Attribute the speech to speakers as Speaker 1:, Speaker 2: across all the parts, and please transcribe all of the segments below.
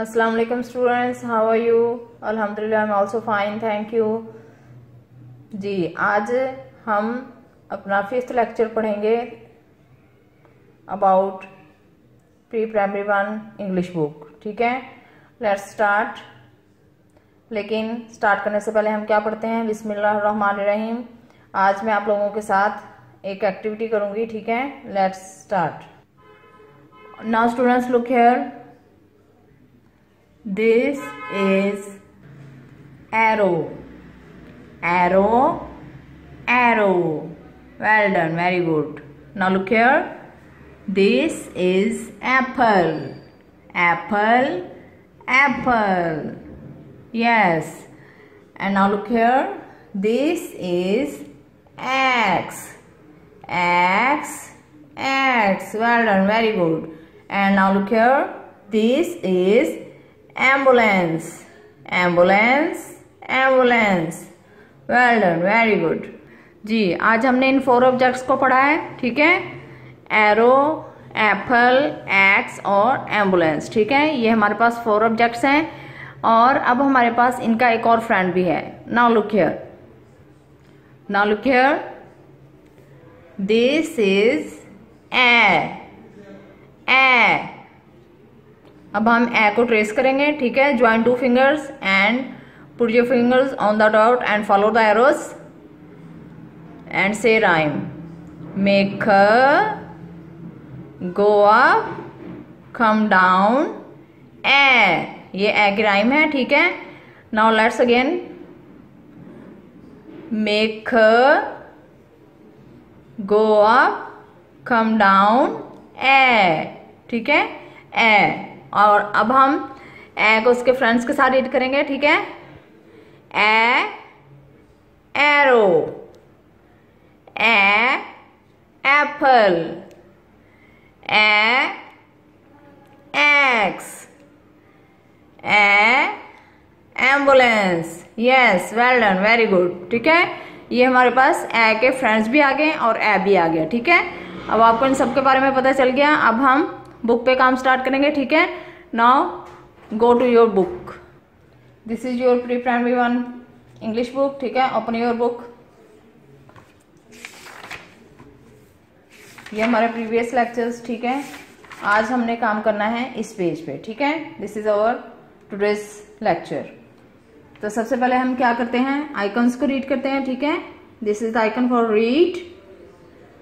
Speaker 1: वालेकुम students how are you अल्हम्दुलिल्लाह I am also fine thank you जी, आज हम अपना फिफ्थ लेक्चर पढ़ेंगे about pre primary one English book ठीक है? लेट्स स्टार्ट लेकिन स्टार्ट करने से पहले हम क्या पढ़ते हैं? बिस्मिल्लाहिर्रहमानिर्रहीम। आज मैं आप लोगों के साथ एक एक्टिविटी करूँगी, ठीक है? Let's start now students look here This is arrow. Arrow, arrow. Well done, very good. Now look here. This is apple. Apple, apple. Yes. And now look here. This is X. X, X. Well done, very good. And now look here. This is ambulance ambulance ambulance well done very good जी, आज हमने इन four objects को पढ़ा है, ठीक है? Arrow apple axe और ambulance ठीक है? ये हमारे पास फोर ऑब्जेक्ट्स हैं और अब हमारे पास इनका एक और फ्रेंड भी है। Now look here now look here this is A A अब हम ए को ट्रेस करेंगे, ठीक है? Join two fingers and put your fingers on the dot and follow the arrows and say rhyme make go up come down A ये A की rhyme है, ठीक है? Now let's again make go up come down A ठीक है? ए और अब हम ए को उसके फ्रेंड्स के साथ रीड करेंगे, ठीक है? A arrow A apple A axe A ambulance yes well done very good ठीक है? ये हमारे पास ए के फ्रेंड्स भी आ गए और ए भी आ गया, ठीक है? अब आपको इन सब के बारे में पता चल गया। अब हम बुक पे काम स्टार्ट करेंगे, ठीक है? Now go to your book this is your pre primary one English book ठीक है? ओपन योर बुक ये हमारे प्रीवियस लेक्चर्स ठीक है? आज हमने काम करना है इस पेज पे, ठीक है? This is our today's lecture तो सबसे पहले हम क्या करते हैं? आइकन्स को रीड करते हैं, ठीक है? This is the icon for read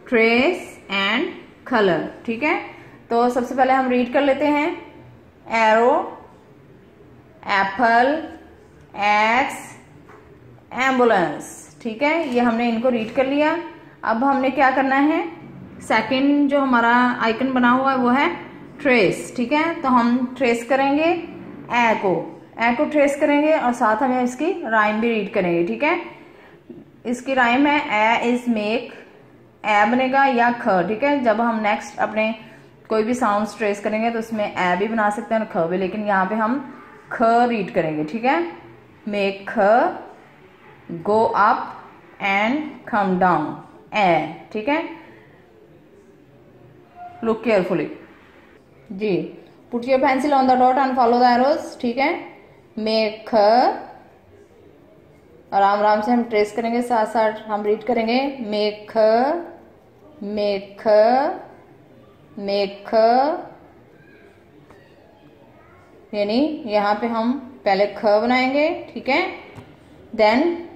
Speaker 1: trace and colour ठीक है? तो सबसे पहले हम रीड कर लेते हैं. एरो एप्पल एक्स एंबुलेंस ठीक है? ये हमने इनको रीड कर लिया. अब हमने क्या करना है? सेकंड जो हमारा आइकन बना हुआ है, वो है ट्रेस ठीक है? तो हम ट्रेस करेंगे ए को ए को ट्रेस करेंगे और साथ हमें इसकी राइम भी रीड करेंगे. ठीक है? इसकी राइम है ए इज़ मेक ए बनेगा या ख. ठीक है? जब हम नेक्स्ट अपने कोई भी साउंड ट्रेस करेंगे तो उसमें ए भी बना सकते हैं और ख भी, लेकिन यहाँ पे हम ख रीड करेंगे, ठीक है? मेक ख go up and come down A ठीक है? Look carefully ji put your pencil on the dot and follow the arrows ठीक है? मेक ख आराम आराम से हम ट्रेस करेंगे, साथ साथ हम रीड करेंगे. मेक ख मेक ख मेख, यानी यहाँ पे हम पहले ख बनाएँगे, ठीक है? देन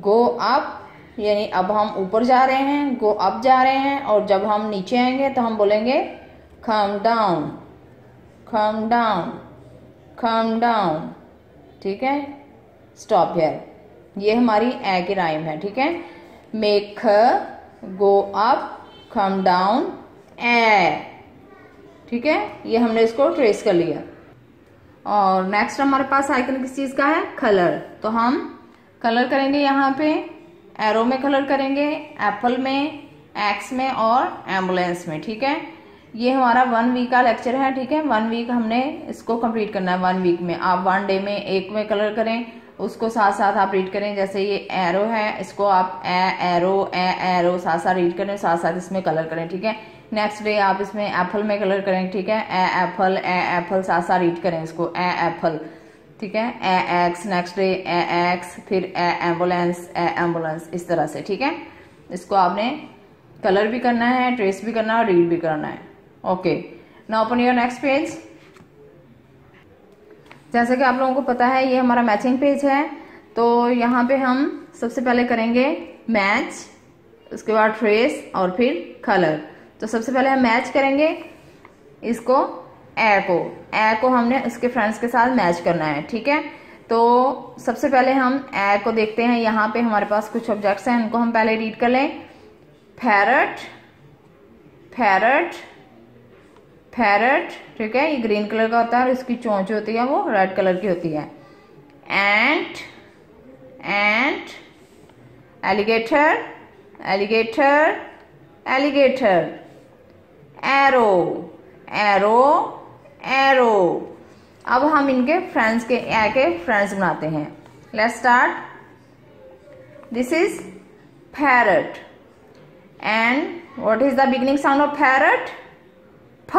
Speaker 1: गो अप यानी अब हम ऊपर जा रहे हैं गो अप जा रहे हैं, और जब हम नीचे आएँगे तो हम बोलेंगे खम डाउन खम डाउन खम डाउन ठीक है? स्टॉप हेयर ये हमारी ए की राइम है, ठीक है? Make go up come down A. ठीक है? ये हमने इसको ट्रेस कर लिया। और नेक्स्ट हमारे पास आइकन किस चीज़ का है? कलर तो हम कलर करेंगे यहाँ पे। एरो में कलर करेंगे एप्पल में एक्स में और एंबुलेंस में। ठीक है? ये हमारा वन वीक का लेक्चर है, ठीक है? वन वीक हमने इसको कंप्लीट करना है वन वीक में। आप वन डे में, एक में कलर करें। उसको साथ साथ आप रीड करें, जैसे ये एरो है, इसको आप ए एरो ए एरो साथ साथ रीड करें साथ साथ इसमें कलर करें, ठीक है? नेक्स्ट डे आप इसमें एप्पल में कलर करें, ठीक है? ए एप्पल ए एप्पल साथ साथ रीड करें इसको, ए एप्पल ठीक है? A ax next day A ax फिर ए एंबुलेंस ए एंबुलेंस इस तरह से, ठीक है? इसको आपने कलर भी करना है ट्रेस भी करना है और रीड भी करना है ओके ना ओपन योर नेक्स्ट पेज जैसे कि आप लोगों को पता है, ये हमारा मैचिंग पेज है। तो यहाँ पे हम सबसे पहले करेंगे मैच उसके बाद ट्रेस और फिर कलर तो सबसे पहले हम मैच करेंगे इसको ए को ए को हमने उसके फ्रेंड्स के साथ मैच करना है, ठीक है? तो सबसे पहले हम ए को देखते हैं। यहाँ पे हमारे पास कुछ ऑब्जेक्ट्स हैं, उनको हम पहले रीड कर लें। पैरट पैरट पैरट ठीक है? ये ग्रीन कलर का होता है और इसकी चोंच होती है वो, रेड कलर की होती है। Ant ant, alligator alligator alligator. Arrow arrow arrow. अब हम इनके फ्रेंड्स के ए के फ्रेंड्स बनाते हैं। Let's start this is parrot and what is the beginning sound of parrot फ।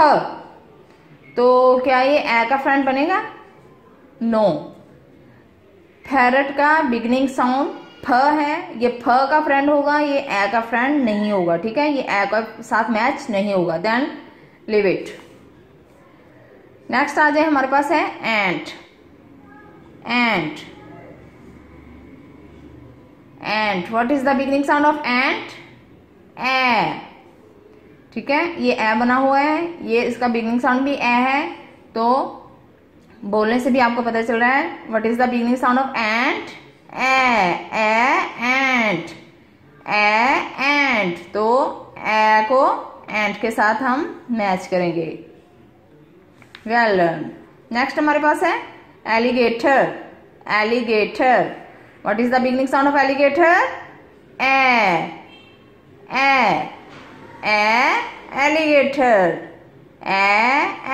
Speaker 1: तो क्या ये ए का फ्रेंड बनेगा? नो फैरट का बिगनिंग साउंड फ है। ये फ का फ्रेंड होगा, ये ए का फ्रेंड नहीं होगा, ठीक है? ये ए का साथ मैच नहीं होगा। देन लिव इट नेक्स्ट आ जाए हमारे पास है ant ant ant what is the beginning sound of ant A ठीक है? ये ए बना हुआ है। ये इसका बिगनिंग साउंड भी ए है। तो बोलने से भी आपको पता चल रहा है what is the beginning sound of ant A ant A ant तो ए को एंट के साथ हम मैच करेंगे। वेल डन नेक्स्ट हमारे पास है alligator alligator what is the beginning sound of alligator A A. Alligator A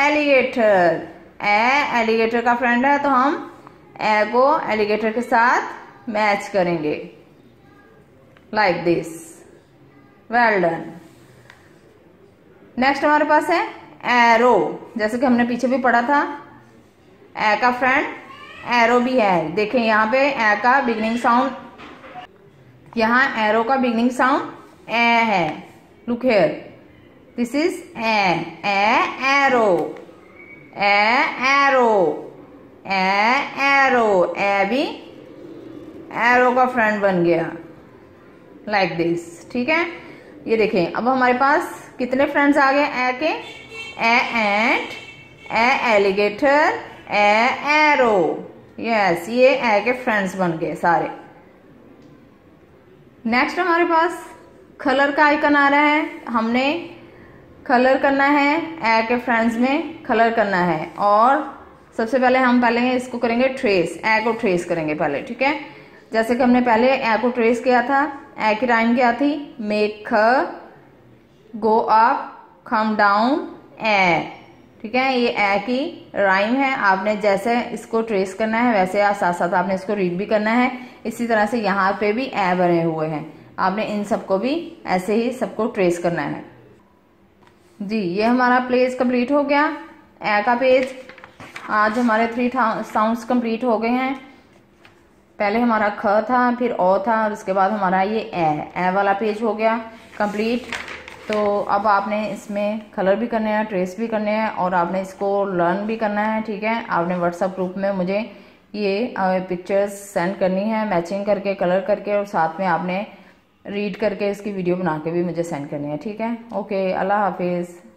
Speaker 1: alligator A alligator का फ्रेंड है तो हम ए को एलिगेटर के साथ मैच करेंगे. Like this well done next हमारे पास है एरो जैसे कि हमने पीछे भी पढ़ा था ए का फ्रेंड एरो भी है. देखें यहाँ पे ए का बिगनिंग साउंड यहाँ एरो का बिगनिंग साउंड ए है. Look here. This is an, a arrow. A arrow. A arrow. A भी एरो का फ्रेंड बन गया. Like दिस ठीक है? ये देखें. अब हमारे पास कितने फ्रेंड्स आ गए? ए के? A ant A alligator A arrow yes ये ए के फ्रेंड्स बन गए सारे. नेक्स्ट हमारे पास कलर का आइकन आ रहा है, हमने कलर करना है ए के फ्रेंड्स में कलर करना है। और सबसे पहले हम पहले इसको करेंगे ट्रेस ए को ट्रेस करेंगे पहले, ठीक है? जैसे कि हमने पहले ए को ट्रेस किया था ए की राइम क्या थी? मेक ख go up come down A ठीक है? ये ए की राइम है, आपने जैसे इसको ट्रेस करना है, वैसे साथ साथ आपने इसको रीड भी करना है। इसी तरह से यहाँ पे भी ए बने हुए हैं। आपने इन सबको भी ऐसे ही सबको ट्रेस करना है। जी, ये हमारा प्लेस कंप्लीट हो गया। ए का पेज आज हमारे थ्री साउंड्स कंप्लीट हो गए हैं। पहले हमारा ख था, फिर ओ था, और उसके बाद हमारा ये ए ए वाला पेज हो गया कंप्लीट तो अब आपने इसमें कलर भी करने हैं ट्रेस भी करने हैं, और आपने इसको लर्न भी करना है, ठीक है? आपने व्हाट्सअप ग्रुप में मुझे ये पिक्चर्स सेंड करनी है मैचिंग करके कलर करके, और साथ में आपने रीड करके इसकी वीडियो बना के भी मुझे सेंड करनी है, ठीक है? ओके अल्लाह हाफिज़।